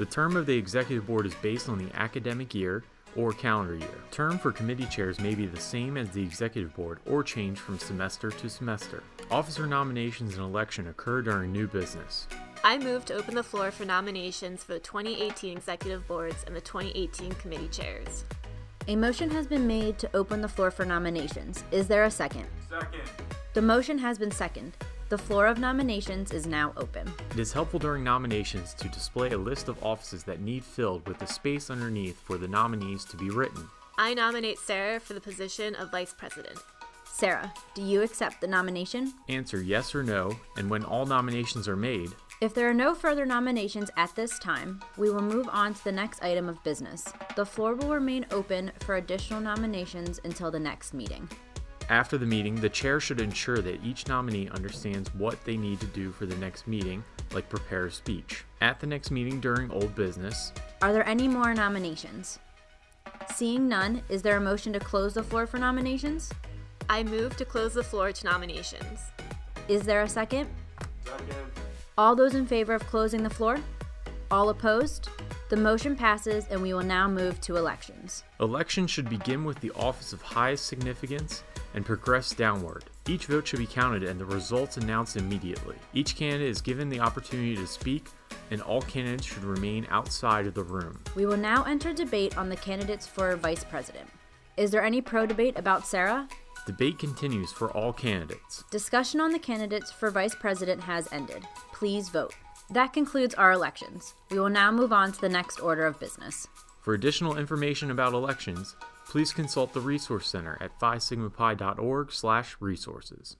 The term of the executive board is based on the academic year or calendar year. Term for committee chairs may be the same as the executive board or change from semester to semester. Officer nominations and election occur during new business. I move to open the floor for nominations for the 2018 executive boards and the 2018 committee chairs. A motion has been made to open the floor for nominations. Is there a second? Second. The motion has been seconded. The floor of nominations is now open. It is helpful during nominations to display a list of offices that need filled with the space underneath for the nominees to be written. I nominate Sarah for the position of vice president. Sarah, do you accept the nomination? Answer yes or no, and when all nominations are made, If there are no further nominations at this time, we will move on to the next item of business. The floor will remain open for additional nominations until the next meeting. After the meeting, the chair should ensure that each nominee understands what they need to do for the next meeting, like prepare a speech. At the next meeting during old business, Are there any more nominations? Seeing none, is there a motion to close the floor for nominations? I move to close the floor to nominations. Is there a second? Second. All those in favor of closing the floor? All opposed? The motion passes and we will now move to elections. elections should begin with the office of highest significance and progress downward. Each vote should be counted and the results announced immediately. Each candidate is given the opportunity to speak, and all candidates should remain outside of the room. We will now enter debate on the candidates for vice president. Is there any pro debate about Sarah? Debate continues for all candidates. Discussion on the candidates for vice president has ended. Please vote. That concludes our elections. We will now move on to the next order of business. For additional information about elections, please consult the Resource Center at phi sigma pi.org/resources.